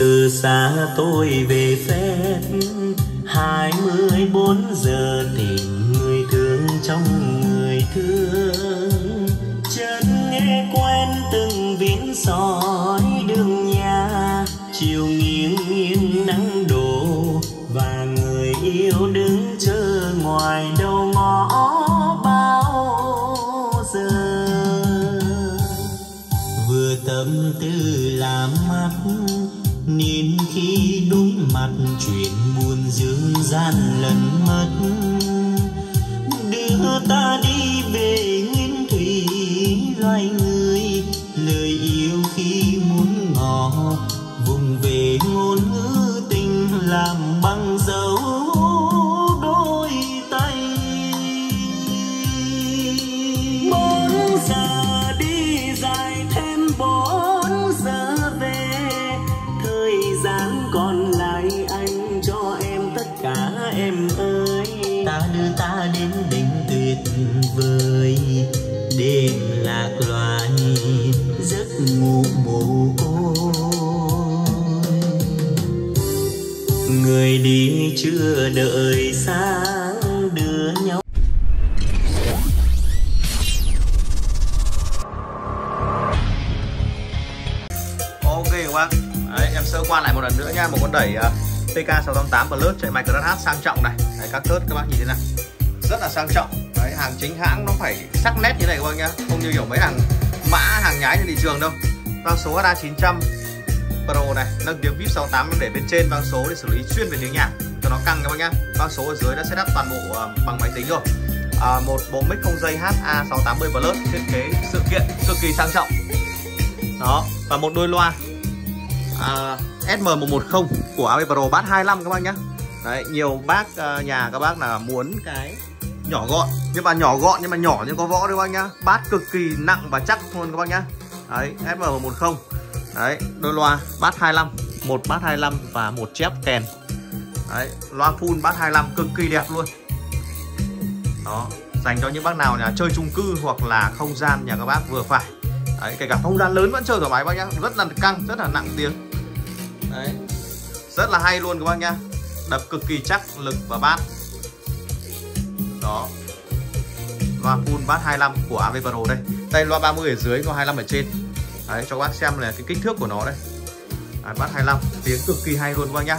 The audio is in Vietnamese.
Từ xa tôi về phép. Hai mươi bốn giờ tìm người thương trong người thương. Chân nghe quen từng viên sỏi đường nhà. Chiều nghiêng nghiêng nắng đổ và người yêu đứng chờ ngoài đó. Mắt, chuyện buồn dương gian lần mất. Đưa ta đi về nguyên thủy, loài người, lời yêu khi muốn ngỏ. Vùng về ngôn ngữ tình làm em ơi. Ta đưa ta đến đỉnh tuyệt vời đêm lạc loài giấc ngủ mồ côi. Người đi chưa đợi sáng đưa nhau Ok các bác Đấy, em sơ qua lại một lần nữa nha một con đẩy à uh, TK688 Plus chạy mạch RH sang trọng này. Đấy, các thớt các bác nhìn thế này rất là sang trọng. Đấy, hàng chính hãng nó phải sắc nét như này các bác nhá. Không như kiểu mấy hàng mã hàng nhái trên thị trường đâu. Vang số HA900 Pro này nâng tiếng VIP 68 để bên trên vang số để xử lý chuyên về tiếng nhạc. Cho nó căng các bác nhá. Vang số ở dưới đã setup toàn bộ uh, bằng máy tính rồi. À, một bộ mic không dây HA680 Plus thiết kế sự kiện cực kỳ sang trọng. Đó và một đôi loa. À, SM110 của AB Pro. Bass 25 các bác nhé Đấy, nhiều bác ờ, nhà các bác là muốn cái nhỏ gọn. Nhưng mà nhỏ gọn nhưng mà nhỏ nhưng có võ đấy các bác nhá. Bát cực kỳ nặng và chắc luôn các bác nhá. Đấy, SM110 Đấy, đôi loa bát 25 một bát 25 và một chép kèn. Đấy, loa full bát 25 cực kỳ đẹp luôn. Đó, dành cho những bác nào nhà chơi chung cư hoặc là không gian nhà các bác vừa phải. Đấy, kể cả không gian lớn vẫn chơi thoải mái bác nhá. Rất là căng rất là nặng tiếng. Đấy. rất là hay luôn các bác nhá. Đập cực kỳ chắc lực và bát. Đó. Loa full bát 25 của AV Pro đây. Đây loa 30 ở dưới có 25 ở trên. Đấy cho các bác xem là cái kích thước của nó đây. À, bát 25 tiếng cực kỳ hay luôn các bác nhá.